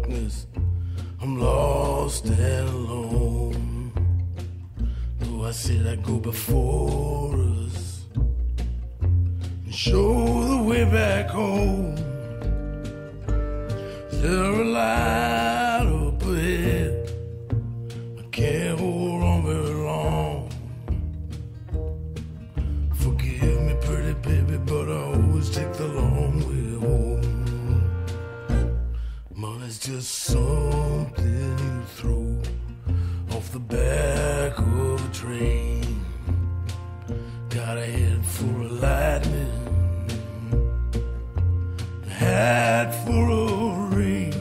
darkness. I'm lost and alone. Though I said I'd go before us and show the way back home. There a light Money's something you throw off the back of a train. Got a head full of lightning, a hat full of rain,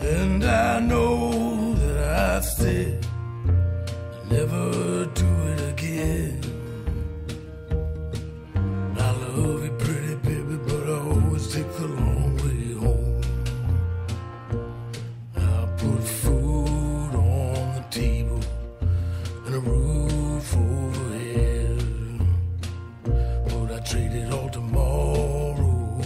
and I know that I said I'd never trade it all tomorrow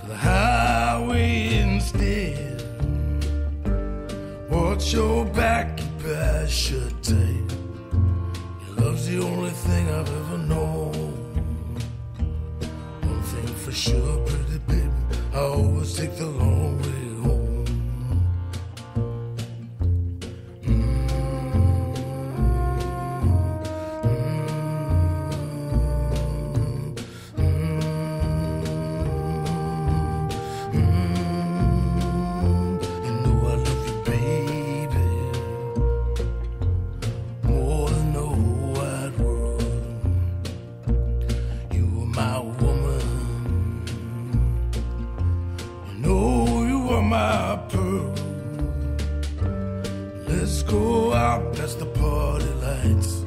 for the highway instead. Watch your back, you should take. Your love's the only thing I've ever known. One thing for sure, pretty baby, I always take the long way pearl. Let's go out past the party lights,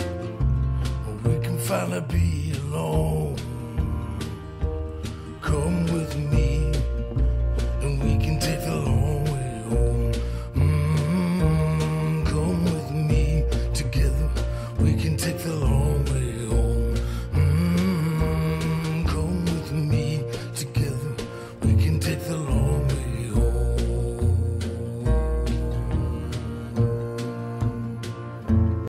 where we can finally be alone. Come